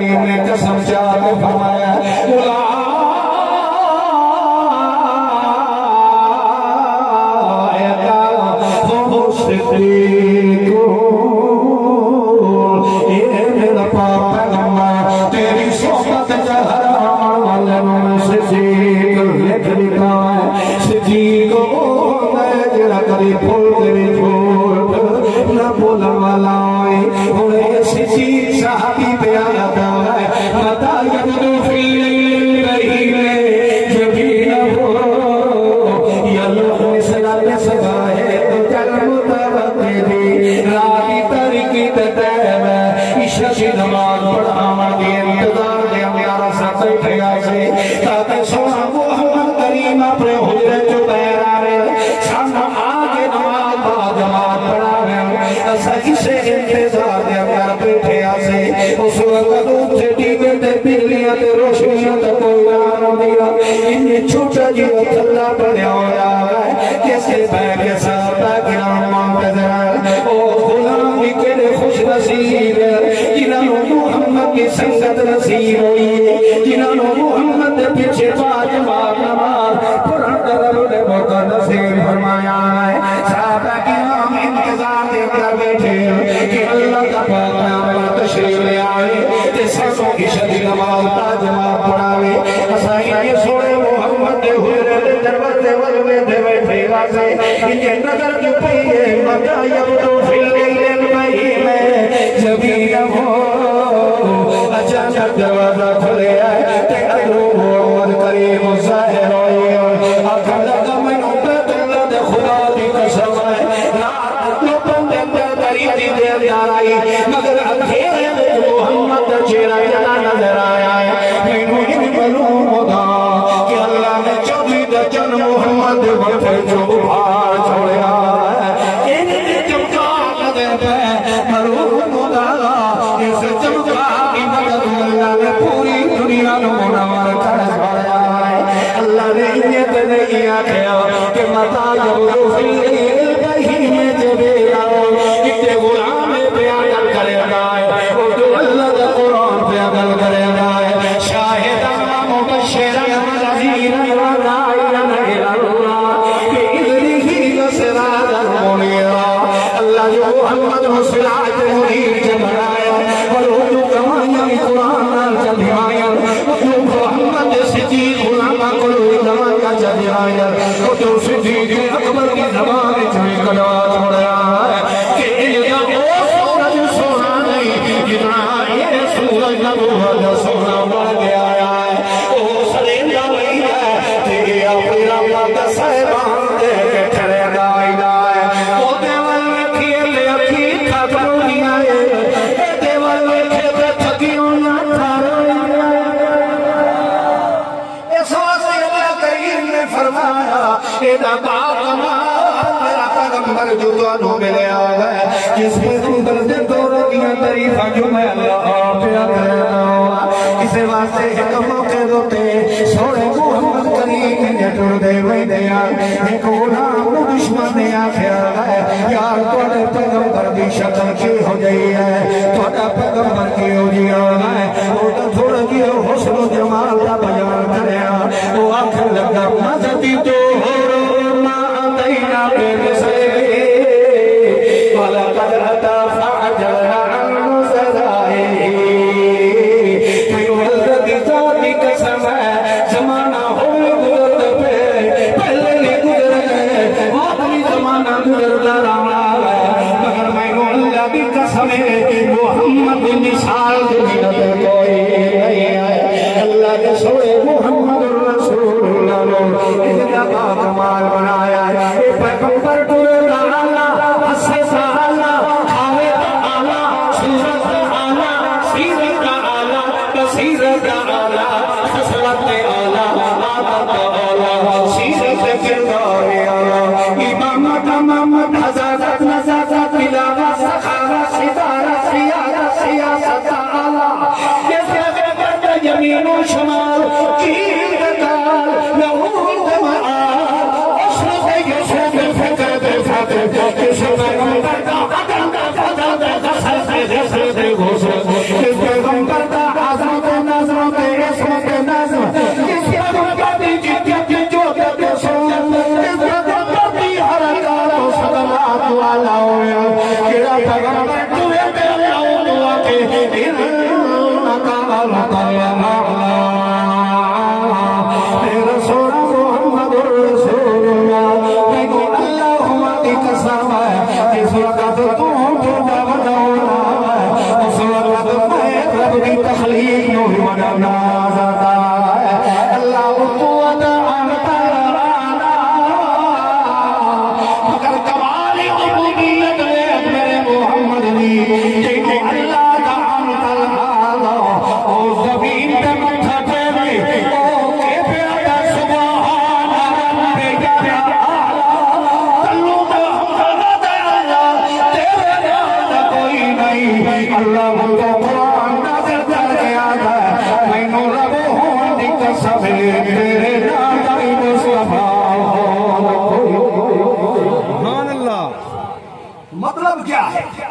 کریم نے قسم سمجھاں کے فرمایا اے تا خوب سدی کو اے میرا پاپا اماں تیری والا اے اے سدی صحابی پیارا ہمیارا ساتھ بیٹھے آئے تاکہ سونا محمد کریم اپنے حجرے جو بیر آرے سامنا آگے نماز با جماعت پڑھا رہے ایسا اسے انتظار دے ہمیارا بیٹھے آئے اس وقت اٹھے ٹیگے تے بلیاں تے روشنیاں تے کوئی نہ دیا انہیں چھوٹا جی اللہ پڑھیا ہوا ہے کیسے بے کے ساتھ گرام منتظر او غلام بھی کہنے خوش نصیب جنہوں نے محمد پیچھے باج باج نماز پران کرو نے موقع نصیب فرمایا ہے۔ صحابہ کی نام انتظار دے کر بیٹھے کہ اللہ کا پاک نام تشریف لے آئے تے سسوں کی شدی نماز تا جماعت پڑھاوے۔ اسائی یہ سوڑے محمد دے ہوئے دے دروازے والے دے بیٹھے واسے انجھے نظر جو پہیے مکہ یبدو فی اللیل میں جبھی نہ ہو، اچانک دروازہ قریب آئی مگر اندھیرے میں محمد چہرہ جنا نظر آیا ہے میں نوہی معلوم ہوگا کہ اللہ نے چوبی جن محمد وقت جو بھار چھوڑیا ہے۔ ان چمکا نظر پہ معلوم اس چمکا کی مدد اللہ نے پوری دنیا نو منور کر چھوڑیا ہے۔ اللہ نے نہیں آکھیا کہ متا جب فی الہی فرمایا ایدہ باقما میرا پیغمبر جو دوانوں ملے آگئے جس پہ تم درد دو رکیاں تریفہ جو میں اللہ پیا کرنا ہوا اسے واسطے ایک موقع دوتے سوڑے محمد کریم نے ٹر دے وے دیا ایک اولا غلام دشمن نے آکھیا ہے یار توڑے پیغمبر دی شکل کی ہو جائی ہے؟ توڑا پیغمبر کی ہو جیا ہے والا قدر عطا فعجلنا عن مزدائے زمانہ پہ پہلے گزر گئے آخری زمانہ رہا مگر میں اللہ کی قسم ہے محمد مثال دنیا کوئی نہیں ہے. اللہ کے سوئے محمد رسول اللہ نے. اتنا کمال بنایا ہے. پیغمبر ٹورے que se va a no, on مطلب کیا ہے؟